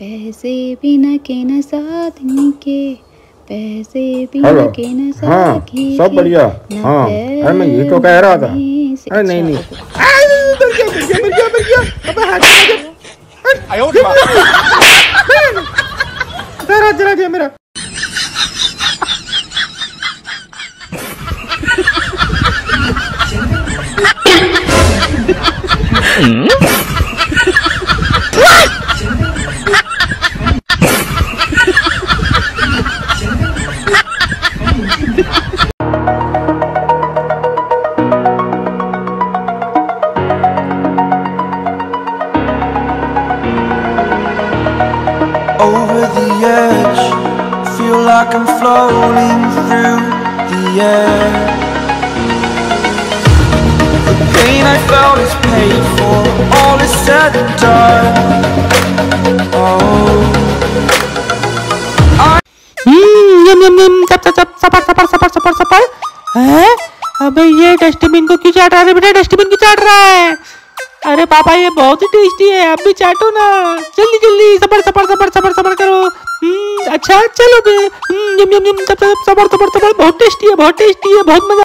पैसे बिना के न साधनी के पैसे बिना के न हाँ साखी सब बढ़िया। हाँ अरे मैं ये तो कह रहा था। अरे नहीं नहीं। मर गया मर गया मर गया मर गया। अबे हाथ चला अरे आयो हाथ चला गया मेरा। The edge. Feel like I'm floating through the air. The pain I felt is paid for, all is said and done. Oh. अबे ये डस्टबिन को क्यों चाट रहा है? बेटा डस्टबिन क्यों चाट रहा है? अरे पापा ये बहुत ही टेस्टी है। आप भी चाटो ना। जल्दी जल्दी। सबर सबर सबर सबर सबर अच्छा चलो सबर सबर सबर बहुत टेस्टी है बहुत टेस्टी है बहुत मज़ा